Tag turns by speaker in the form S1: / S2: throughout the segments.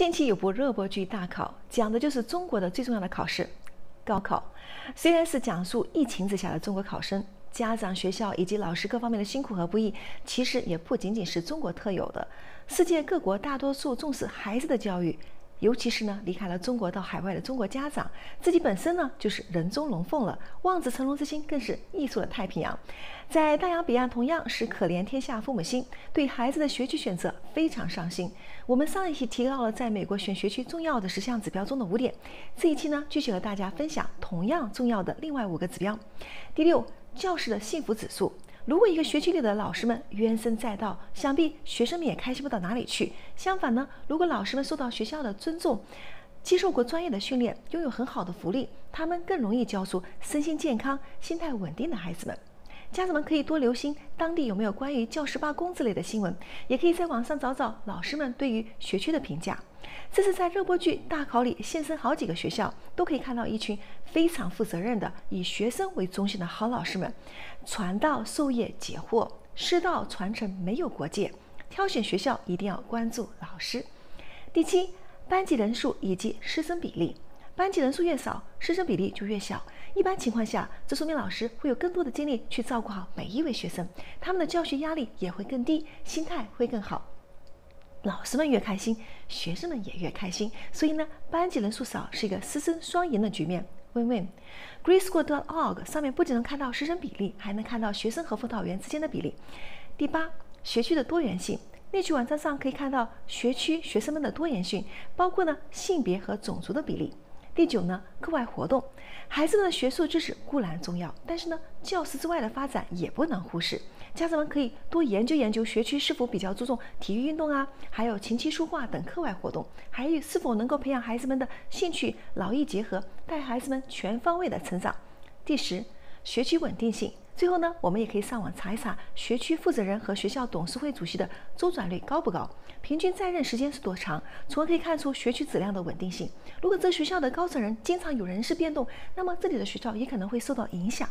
S1: 近期有部热播剧大考，讲的就是中国的最重要的考试——高考。虽然是讲述疫情之下的中国考生，家长、学校以及老师各方面的辛苦和不易，其实也不仅仅是中国特有的。世界各国大多数重视孩子的教育。尤其是呢，离开了中国到海外的中国家长，自己本身呢就是人中龙凤了，望子成龙之心更是溢出了太平洋。在大洋彼岸，同样是可怜天下父母心，对孩子的学区选择非常上心。我们上一期提到了在美国选学区重要的十项指标中的五点，这一期呢继续和大家分享同样重要的另外五个指标。第六，教师的幸福指数。如果一个学区里的老师们怨声载道，想必学生们也开心不到哪里去。相反呢，如果老师们受到学校的尊重，接受过专业的训练，拥有很好的福利，他们更容易教出身心健康、心态稳定的孩子们。家长们可以多留心当地有没有关于教师罢工之类的新闻，也可以在网上找找老师们对于学区的评价。这是在热播剧大考里现身好几个学校，都可以看到一群非常负责任的以学生为中心的好老师们，传道授业解惑，师道传承没有国界。挑选学校一定要关注老师。第七，班级人数以及师生比例。班级人数越少，师生比例就越小。一般情况下，这说明老师会有更多的精力去照顾好每一位学生，他们的教学压力也会更低，心态会更好。老师们越开心，学生们也越开心。所以呢，班级人数少是一个师生双赢的局面，win-win。GreeSchool.org 上面不仅能看到师生比例，还能看到学生和辅导员之间的比例。第八，学区的多元性。内区网站上可以看到学区学生们的多元性，包括呢性别和种族的比例。第九呢，课外活动，孩子们的学术知识固然重要，但是呢，教室之外的发展也不能忽视。家长们可以多研究研究学区是否比较注重体育运动啊，还有琴棋书画等课外活动，还有是否能够培养孩子们的兴趣劳逸结合，带孩子们全方位的成长。第十，学区稳定性。最后呢，我们也可以上网查一查学区负责人和学校董事会主席的周转率高不高，平均在任时间是多长，从而可以看出学区质量的稳定性。如果这学校的高层人经常有人事变动，那么这里的学校也可能会受到影响。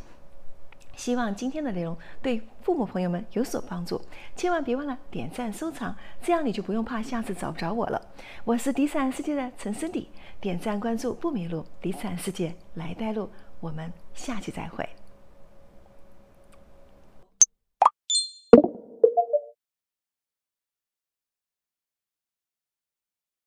S1: 希望今天的内容对父母朋友们有所帮助，千万别忘了点赞收藏，这样你就不用怕下次找不着我了。我是第三世界的陈思迪，点赞关注不迷路，第三世界来带路。我们下期再会。